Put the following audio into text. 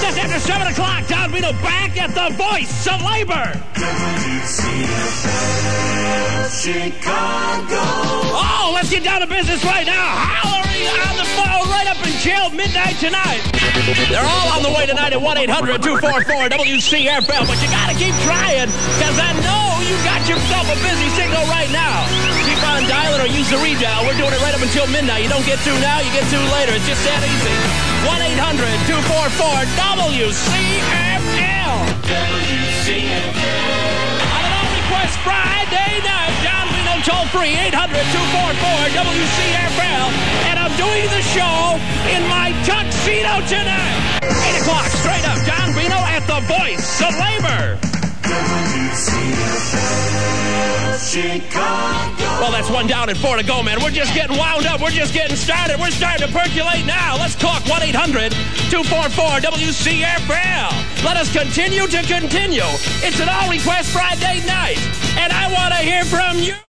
Just after 7 o'clock, Don Beno back at the voice of labor. Chicago. Oh, let's get down to business right now. Hallery on the phone right up until midnight tonight. They're all on the way tonight at 1-800-244-WCFL, but you got to keep trying because I know you got yourself a busy signal right now. Keep on dialing or use the redial. We're doing it right up until midnight. You don't get through now, you get through later. It's just that easy. 1-800-244-WCFL. On an all request Friday night, Don Beno toll free 800-244-WCFL. And I'm doing the show in my tuxedo tonight. 8 o'clock, straight up, Don Beno at the voice of labor. WCFL, Chicago. Well, that's one down and four to go, man. We're just getting wound up. We're just getting started. We're starting to percolate now. Let's talk 1 800 244 WCFL. Let us continue to continue. It's an all request Friday night.